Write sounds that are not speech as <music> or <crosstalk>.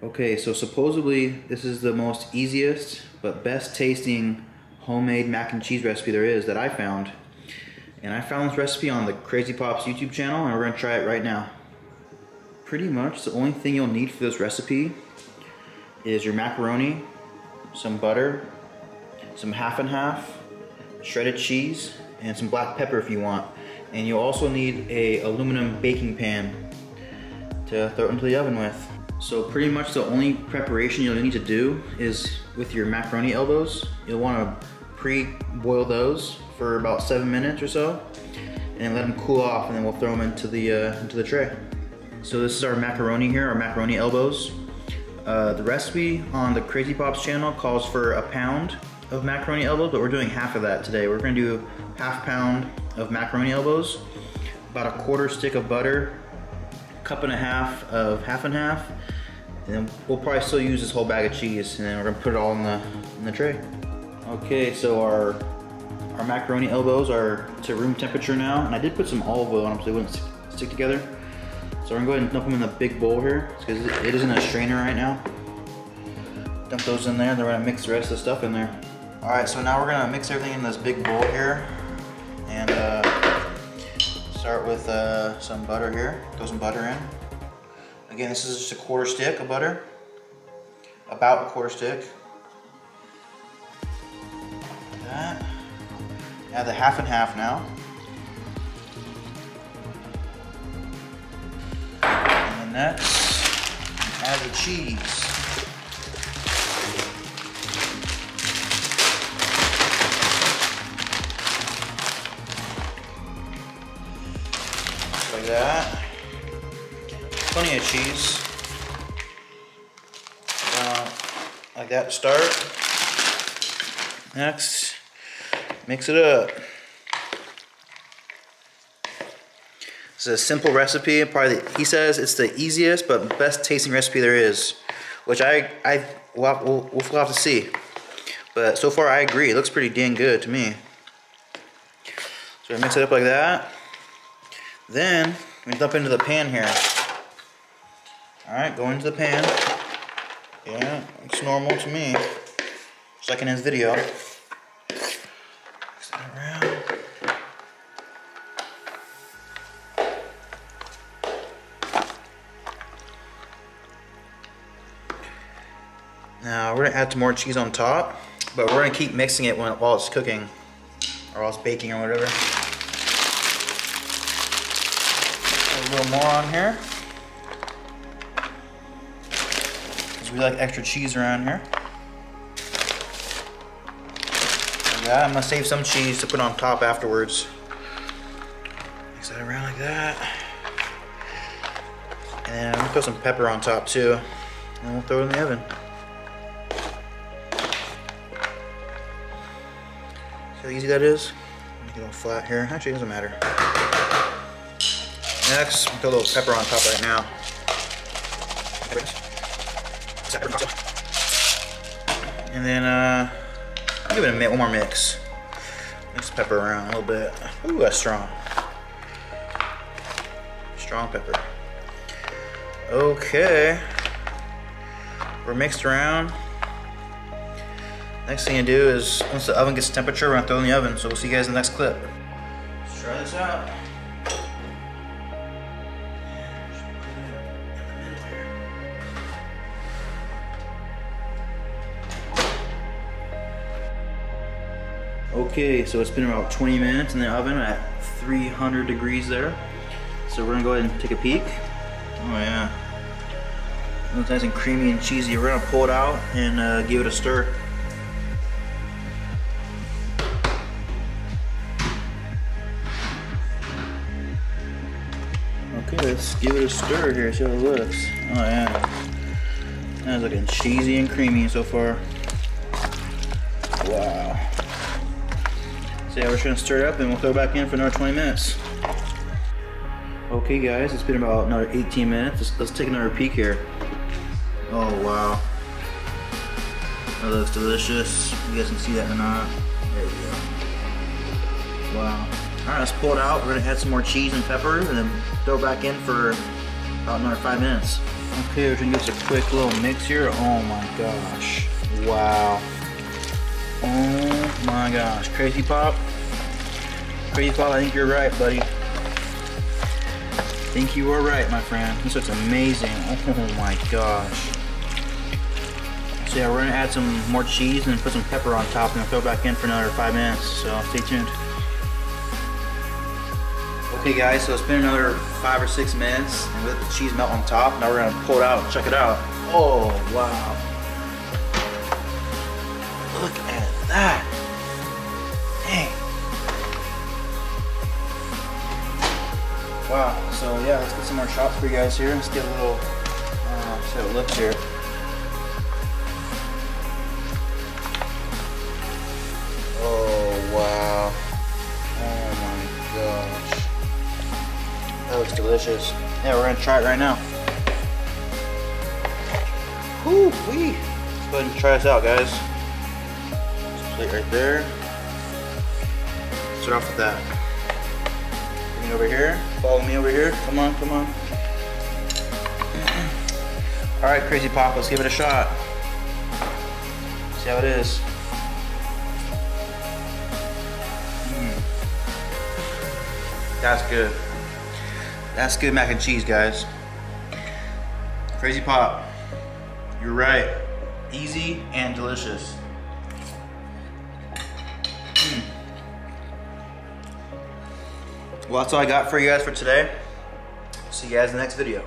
Okay, so supposedly this is the most easiest but best tasting homemade mac and cheese recipe there is that I found. And I found this recipe on the Crazy Pops YouTube channel and we're gonna try it right now. Pretty much the only thing you'll need for this recipe is your macaroni, some butter, some half and half, shredded cheese, and some black pepper if you want. And you'll also need a aluminum baking pan to throw it into the oven with. So pretty much the only preparation you'll need to do is with your macaroni elbows. You'll want to pre-boil those for about seven minutes or so, and let them cool off, and then we'll throw them into the uh, into the tray. So this is our macaroni here, our macaroni elbows. Uh, the recipe on the Crazy Pops channel calls for a pound of macaroni elbows, but we're doing half of that today. We're gonna do half pound of macaroni elbows, about a quarter stick of butter, cup and a half of half and half, and then we'll probably still use this whole bag of cheese, and then we're gonna put it all in the in the tray. Okay, so our our macaroni elbows are to room temperature now, and I did put some olive oil on them so they wouldn't stick together. So we're gonna go ahead and dump them in the big bowl here, because it is in a strainer right now. Dump those in there, and then we're gonna mix the rest of the stuff in there. All right, so now we're gonna mix everything in this big bowl here, and uh, start with uh, some butter here. Throw some butter in. Again, this is just a quarter stick of butter, about a quarter stick. Like that. Add the half and half now. And then next, add the cheese. Like that. Plenty of cheese. Uh, like that to start. Next, mix it up. It's a simple recipe. Probably the, he says it's the easiest but best tasting recipe there is, which I I we'll, we'll, we'll have to see. But so far I agree. It looks pretty dang good to me. So I mix it up like that. Then we dump into the pan here. Alright, go into the pan. Yeah, looks normal to me. Just like in his video. Now we're gonna add some more cheese on top, but we're gonna keep mixing it when, while it's cooking, or while it's baking or whatever. A little more on here. Because we like extra cheese around here. Yeah, I'm gonna save some cheese to put on top afterwards. Mix that around like that. And I'm gonna put some pepper on top too. And we'll throw it in the oven. See how easy that is? Make it all flat here. Actually, it doesn't matter. Next, put a little pepper on top right now. And then, uh, I'll give it a one more mix. Mix pepper around a little bit. Ooh, that's strong. Strong pepper. Okay. We're mixed around. Next thing you do is, once the oven gets temperature, we're gonna throw in the oven. So we'll see you guys in the next clip. Let's try this out. Okay, so it's been about 20 minutes in the oven at 300 degrees there. So we're gonna go ahead and take a peek. Oh yeah. Looks nice and creamy and cheesy. We're gonna pull it out and uh, give it a stir. Okay, let's give it a stir here, see how it looks. Oh yeah. That's looking cheesy and creamy so far. Wow. Yeah, we're just gonna stir it up and we'll throw it back in for another 20 minutes. Okay guys, it's been about another 18 minutes. Let's, let's take another peek here. Oh wow. That looks delicious. You guys can see that or not. There we go. Wow. Alright, let's pull it out. We're gonna add some more cheese and pepper and then throw it back in for about another five minutes. Okay, we're gonna give us a quick little mix here. Oh my gosh. Wow. Oh my gosh. Crazy Pop. Crazy Pop, I think you're right, buddy. I think you are right, my friend. This looks amazing. Oh my gosh. So yeah, we're gonna add some more cheese and put some pepper on top and throw it back in for another five minutes. So stay tuned. Okay guys, so it's been another five or six minutes and let the cheese melt on top. Now we're gonna pull it out check it out. Oh, wow. Yeah, let's get some more shots for you guys here. Let's get a little, uh, how it looks here. Oh, wow. Oh my gosh. That looks delicious. Yeah, we're gonna try it right now. Whoo wee. Let's go ahead and try this out, guys. Plate right there. Start off with that. It over here. Follow me over here. Come on, come on. <clears throat> All right, Crazy Pop, let's give it a shot. See how it is. Mm. That's good. That's good mac and cheese, guys. Crazy Pop, you're right. Easy and delicious. Well, that's all I got for you guys for today. See you guys in the next video.